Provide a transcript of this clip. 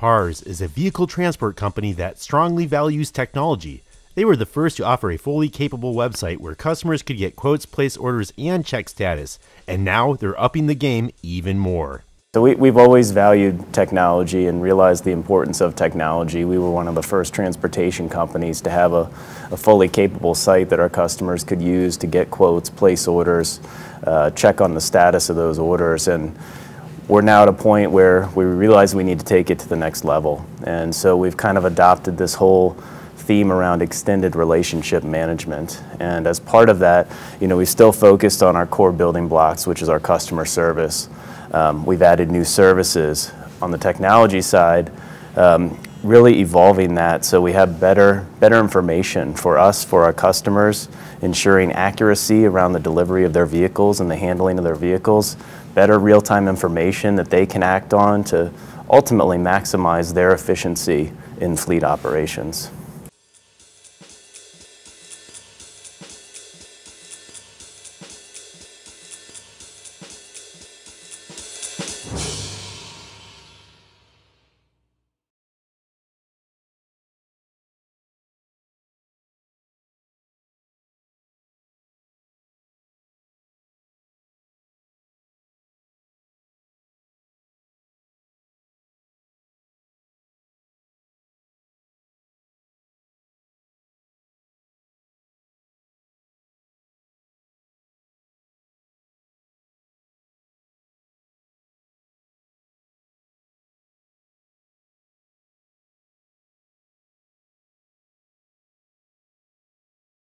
PARS is a vehicle transport company that strongly values technology. They were the first to offer a fully capable website where customers could get quotes, place orders, and check status. And now they're upping the game even more. So we, have always valued technology and realized the importance of technology. We were one of the first transportation companies to have a, a fully capable site that our customers could use to get quotes, place orders, uh, check on the status of those orders. And we're now at a point where we realize we need to take it to the next level. And so we've kind of adopted this whole theme around extended relationship management. And as part of that, you know, we've still focused on our core building blocks, which is our customer service. Um, we've added new services. On the technology side, um, really evolving that so we have better, better information for us, for our customers, ensuring accuracy around the delivery of their vehicles and the handling of their vehicles, better real-time information that they can act on to ultimately maximize their efficiency in fleet operations.